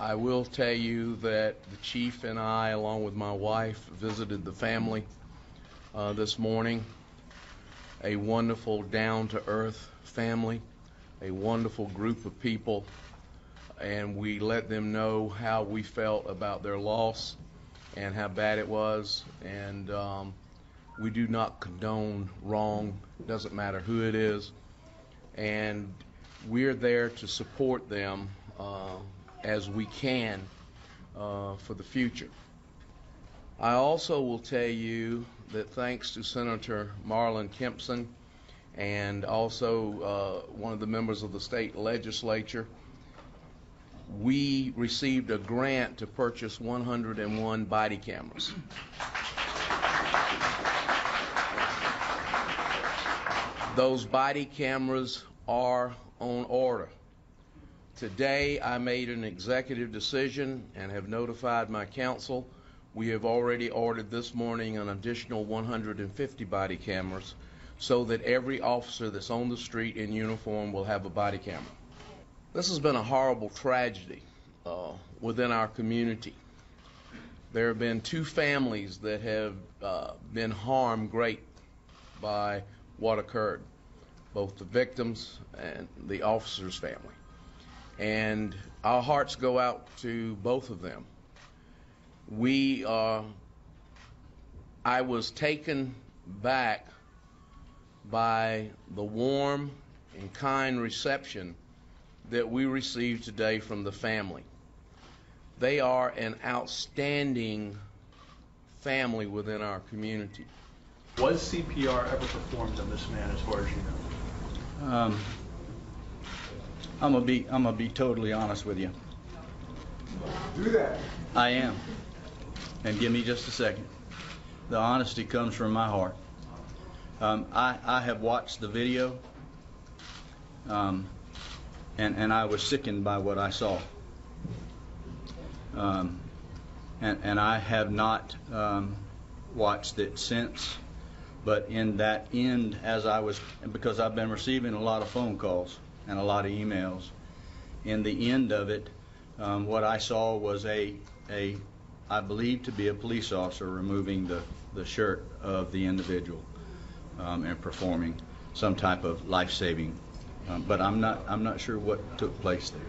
I will tell you that the chief and I, along with my wife, visited the family uh, this morning. A wonderful, down-to-earth family, a wonderful group of people, and we let them know how we felt about their loss and how bad it was. And um, we do not condone wrong, doesn't matter who it is. And we're there to support them uh, as we can uh, for the future. I also will tell you that thanks to Senator Marlon Kimpson and also uh, one of the members of the state legislature, we received a grant to purchase 101 body cameras. Those body cameras are on order. Today, I made an executive decision and have notified my council. We have already ordered this morning an additional 150 body cameras so that every officer that's on the street in uniform will have a body camera. This has been a horrible tragedy uh, within our community. There have been two families that have uh, been harmed great by what occurred, both the victims and the officer's family. And our hearts go out to both of them. We, uh, I was taken back by the warm and kind reception that we received today from the family. They are an outstanding family within our community. Was CPR ever performed on this man, as far as you know? Um, I'm gonna be, I'm gonna be totally honest with you. Do that. I am. And give me just a second. The honesty comes from my heart. Um, I, I have watched the video, um, and, and I was sickened by what I saw. Um, and, and I have not um, watched it since, but in that end, as I was, because I've been receiving a lot of phone calls and a lot of emails, in the end of it, um, what I saw was a, a, I believe to be a police officer removing the, the shirt of the individual um, and performing some type of life-saving. Um, but I'm not, I'm not sure what took place there.